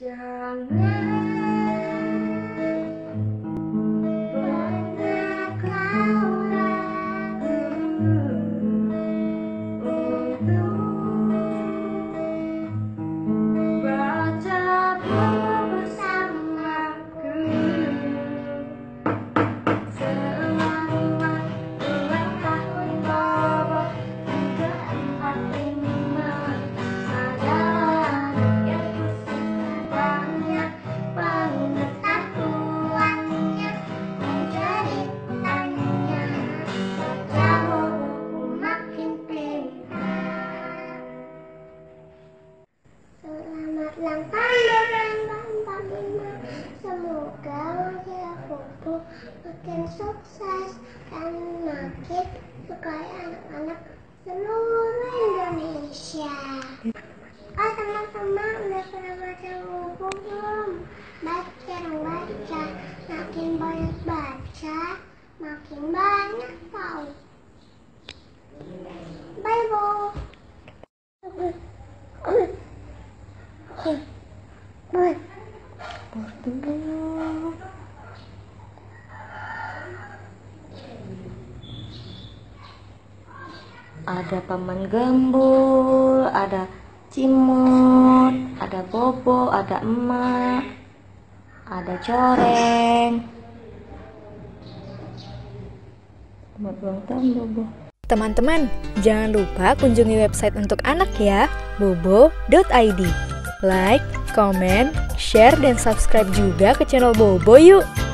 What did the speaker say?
Yeah. Ulang tahun Bang Bima. Semoga usia Bobo makin sukses dan makin sukai anak-anak seluruh Indonesia. Oh teman-teman udah pernah baca buku belum? Baca baca. Makin banyak baca, makin banyak tahu. Bo. Bye. Ada paman gembul, ada cimut, ada bobo, ada emak, ada coreng. Teman-teman, jangan lupa kunjungi website untuk anak ya, bobo.id. Like, comment, share, dan subscribe juga ke channel Bobo yuk!